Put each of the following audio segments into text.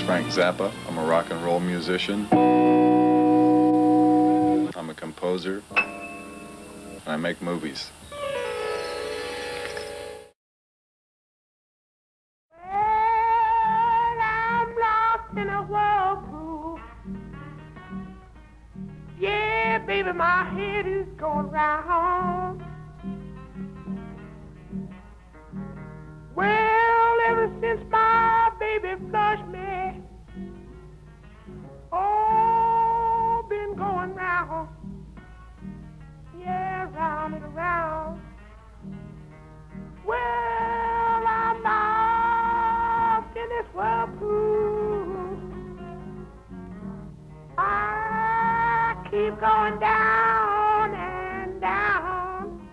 Frank Zappa. I'm a rock and roll musician. I'm a composer. And I make movies. Well, I'm lost in a whirlpool. Yeah, baby, my head is going round. Whirlpool. I keep going down and down.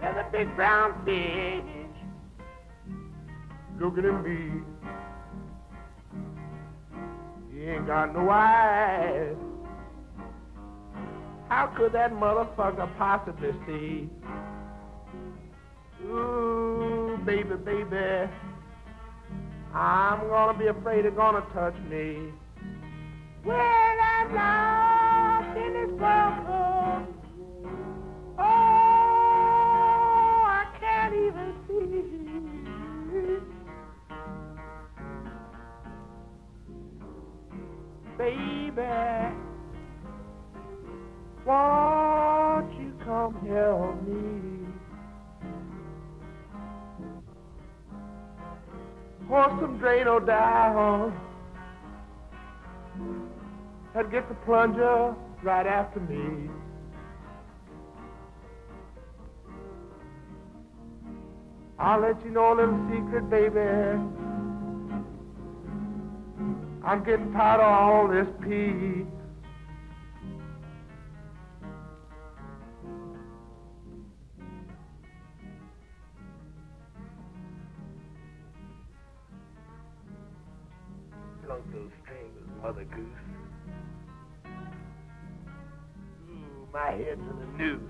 There's a big brown fish looking at me. He ain't got no eyes. How could that motherfucker possibly see? Ooh, baby, baby. I'm gonna be afraid of gonna touch me. Well, I'm lost in this world. Oh, I can't even see. Baby, Pour some Drano down and get the plunger right after me. I'll let you know a little secret, baby. I'm getting tired of all this pee. Those strings, Mother Goose. Ooh, my head's in the noose.